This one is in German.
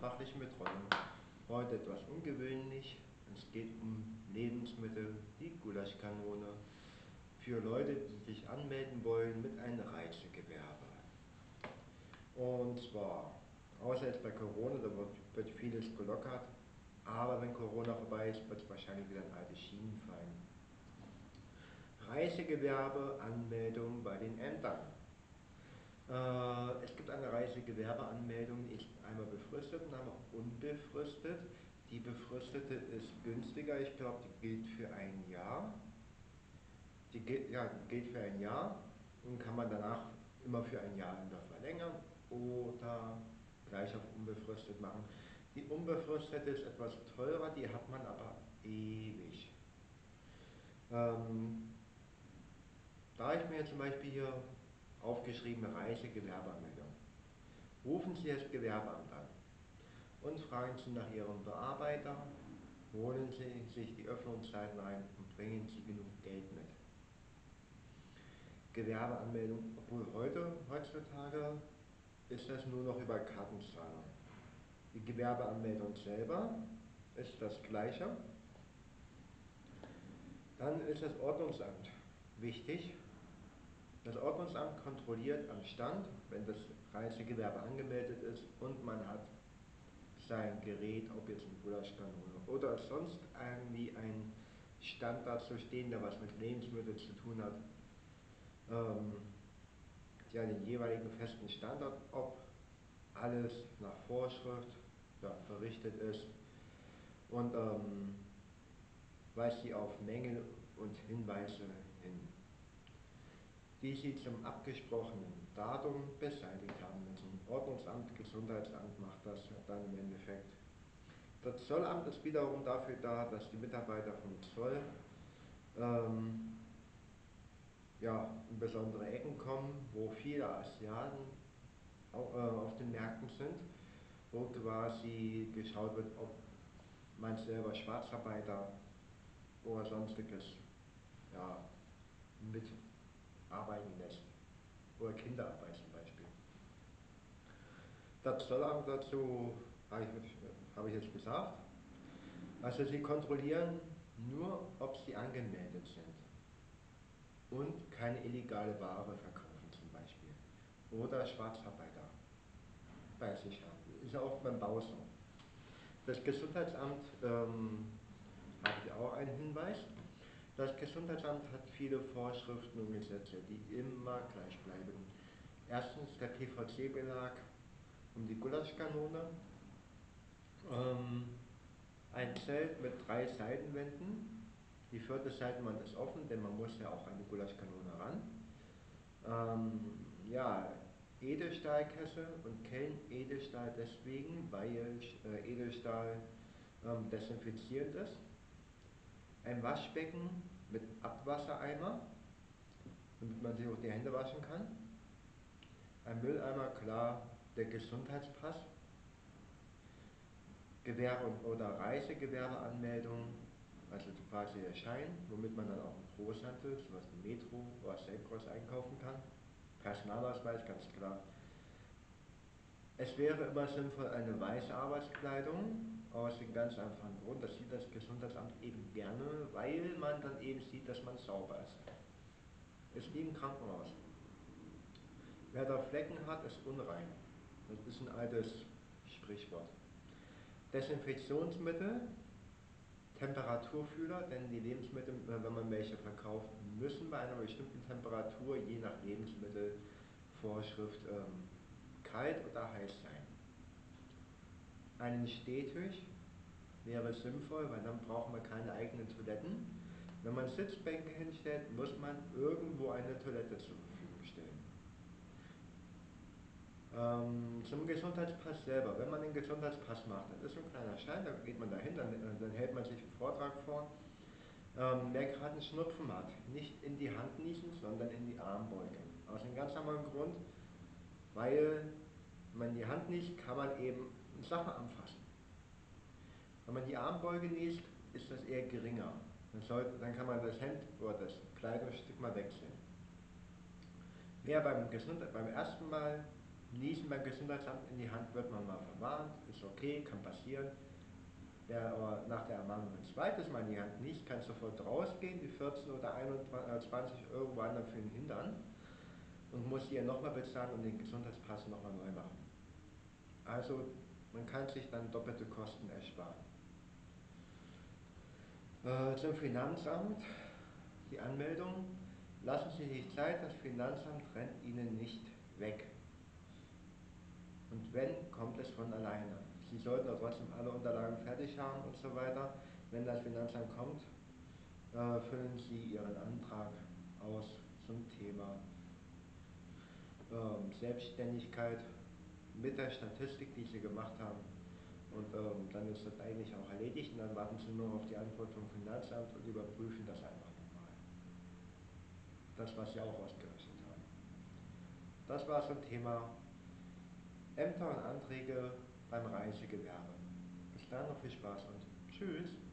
fachlichen Betreuung. Heute etwas ungewöhnlich. Es geht um Lebensmittel, die Gulaschkanone, für Leute, die sich anmelden wollen mit einem Reisegewerbe. Und zwar, außer jetzt bei Corona, da wird, vieles gelockert, aber wenn Corona vorbei ist, wird es wahrscheinlich wieder in alte Schienen fallen. Reisegewerbeanmeldung bei den Ämtern. Äh, es gibt eine Reisegewerbeanmeldung, die ist einmal befristet und einmal unbefristet. Die befristete ist günstiger, ich glaube, die gilt für ein Jahr. Die gilt, ja, gilt für ein Jahr und kann man danach immer für ein Jahr wieder verlängern oder gleich auf unbefristet machen. Die unbefristete ist etwas teurer, die hat man aber ewig. Ähm, da ich mir zum Beispiel hier aufgeschriebene Reisegewerbeanmeldung. Rufen Sie das Gewerbeamt an und fragen Sie nach Ihrem Bearbeiter, holen Sie sich die Öffnungszeiten ein und bringen Sie genug Geld mit. Gewerbeanmeldung, obwohl heute, heutzutage ist das nur noch über Kartenzahlung. Die Gewerbeanmeldung selber ist das gleiche. Dann ist das Ordnungsamt wichtig. Das Ordnungsamt kontrolliert am Stand, wenn das Reisegewerbe angemeldet ist und man hat sein Gerät, ob jetzt ein Gulaschkanone oder sonst irgendwie ein Stand dazu stehen, der was mit Lebensmitteln zu tun hat, ähm, ja, den jeweiligen festen Standort, ob alles nach Vorschrift ja, verrichtet ist. Und ähm, weist sie auf Mängel und Hinweise hin die sie zum abgesprochenen Datum beseitigt haben müssen. Ordnungsamt, Gesundheitsamt macht das dann im Endeffekt. Das Zollamt ist wiederum dafür da, dass die Mitarbeiter vom Zoll ähm, ja, in besondere Ecken kommen, wo viele Asiaten äh, auf den Märkten sind, wo quasi geschaut wird, ob man selber Schwarzarbeiter oder sonstiges ja, mit arbeiten lässt. Oder Kinderarbeit zum Beispiel. Das Zollamt dazu habe ich, habe ich jetzt gesagt. Also sie kontrollieren nur, ob sie angemeldet sind und keine illegale Ware verkaufen zum Beispiel. Oder Schwarzarbeiter bei sich haben. Ist ja oft beim Bau so. Das Gesundheitsamt ähm, habe ich auch einen Hinweis. Das Gesundheitsamt hat viele Vorschriften und Gesetze, die immer gleich bleiben. Erstens der PVC-Belag um die Gulaschkanone, ähm, ein Zelt mit drei Seitenwänden, die vierte Seitenwand ist offen, denn man muss ja auch an die Gulaschkanone ran. Ähm, ja, Edelstahlkessel und Kellen Edelstahl deswegen, weil äh, Edelstahl ähm, desinfizierend ist ein Waschbecken mit Abwassereimer, damit man sich auch die Hände waschen kann, ein Mülleimer, klar, der Gesundheitspass, Gewerbe- oder Reisegewerbeanmeldung, also quasi der Schein, womit man dann auch im Großhandel, sowas wie Metro oder Selkros einkaufen kann. Personalausweis, ganz klar. Es wäre immer sinnvoll eine weiße Arbeitskleidung, aus dem ganz einfachen Grund, das sieht das gerne, weil man dann eben sieht, dass man sauber ist. Ist wie im Krankenhaus. Wer da Flecken hat, ist unrein. Das ist ein altes Sprichwort. Desinfektionsmittel, Temperaturfühler, denn die Lebensmittel, wenn man welche verkauft, müssen bei einer bestimmten Temperatur, je nach Lebensmittelvorschrift, ähm, kalt oder heiß sein. Einen Stehtisch wäre sinnvoll, weil dann brauchen wir keine eigenen Toiletten. Wenn man Sitzbänke hinstellt, muss man irgendwo eine Toilette zur Verfügung stellen. Ähm, zum Gesundheitspass selber. Wenn man den Gesundheitspass macht, das ist so ein kleiner Schein, da geht man dahin, dann, dann hält man sich einen Vortrag vor. Ähm, wer gerade einen Schnupfen hat, nicht in die Hand niesen, sondern in die Armbeuge. Aus einem ganz anderen Grund, weil man die Hand nicht, kann man eben Sachen anfassen. Wenn man die Armbeuge niest, ist das eher geringer. Dann, sollte, dann kann man das Hemd oder das Kleidungsstück mal wechseln. Wer beim, beim ersten Mal Niesen beim Gesundheitsamt in die Hand wird man mal verwarnt, ist okay, kann passieren. Wer aber nach der Ermahnung ein zweites Mal in die Hand nicht, kann sofort rausgehen, die 14 oder 21 äh, Euro waren dafür ihn hindern und muss die ja nochmal bezahlen und den Gesundheitspass nochmal neu machen. Also man kann sich dann doppelte Kosten ersparen. Äh, zum Finanzamt, die Anmeldung. Lassen Sie sich Zeit, das Finanzamt rennt Ihnen nicht weg. Und wenn, kommt es von alleine. Sie sollten auch trotzdem alle Unterlagen fertig haben und so weiter. Wenn das Finanzamt kommt, äh, füllen Sie Ihren Antrag aus zum Thema ähm, Selbstständigkeit mit der Statistik, die Sie gemacht haben. Und ähm, dann ist das eigentlich auch erledigt und dann warten Sie nur auf die Antwort vom Finanzamt und überprüfen das einfach nochmal. Das, was Sie auch ausgerechnet haben. Das war zum Thema Ämter und Anträge beim Reisegewerbe. Bis dann noch viel Spaß und tschüss.